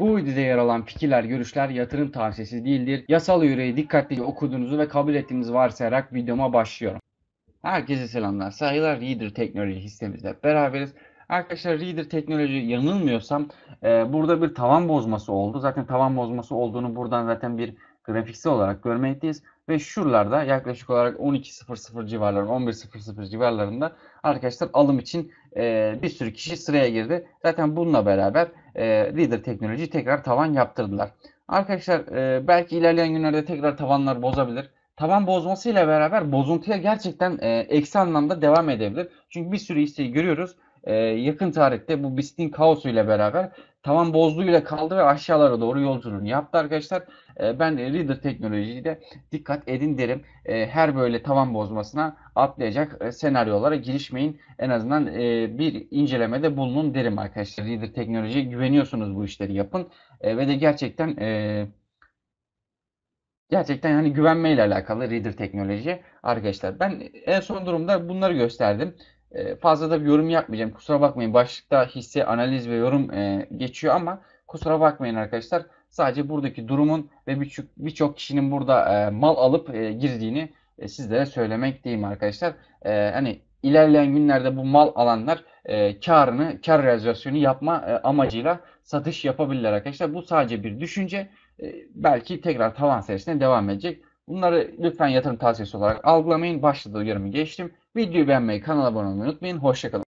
Bu videoda yer alan fikirler, görüşler yatırım tavsiyesi değildir. Yasal yüreği dikkatlice okuduğunuzu ve kabul ettiğinizi varsayarak videoma başlıyorum. Herkese selamlar. Saygılar Reader Teknoloji hissemizle beraberiz. Arkadaşlar Reader Teknoloji yanılmıyorsam e, burada bir tavan bozması oldu. Zaten tavan bozması olduğunu buradan zaten bir grafiksel olarak görmekteyiz. Ve şuralarda yaklaşık olarak 12.00 civarlarında 11.00 civarlarında arkadaşlar alım için e, bir sürü kişi sıraya girdi. Zaten bununla beraber e, Reader Teknoloji tekrar tavan yaptırdılar. Arkadaşlar e, belki ilerleyen günlerde tekrar tavanlar bozabilir. Tavan bozmasıyla beraber bozuntuya gerçekten e, eksi anlamda devam edebilir. Çünkü bir sürü hisseyi görüyoruz. E, yakın tarihte bu BIST'in kaosu ile beraber tavan bozduğuyla kaldı ve aşağılara doğru yolculuğunu yaptı arkadaşlar. E, ben Reader Teknoloji'yi de dikkat edin derim. E, her böyle tavan bozmasına atlayacak e, senaryolara girişmeyin. En azından e, bir incelemede bulunun derim arkadaşlar. Reader Teknoloji'ye güveniyorsunuz bu işleri yapın. E, ve de gerçekten e, Gerçekten yani güvenmeyle alakalı Reader teknoloji arkadaşlar. Ben en son durumda bunları gösterdim. Ee, fazla da bir yorum yapmayacağım. Kusura bakmayın. Başlıkta hisse, analiz ve yorum e, geçiyor ama kusura bakmayın arkadaşlar. Sadece buradaki durumun ve birçok birçok kişinin burada e, mal alıp e, girdiğini e, sizlere söylemekteyim arkadaşlar. E, hani ilerleyen günlerde bu mal alanlar e, karını, kar realizasyonu yapma e, amacıyla satış yapabilirler arkadaşlar. Bu sadece bir düşünce. E, belki tekrar tavan serisine devam edecek. Bunları lütfen yatırım tavsiyesi olarak algılamayın. Başladığı uyarımı geçtim. Videoyu beğenmeyi, kanala abone olmayı unutmayın. Hoşçakalın.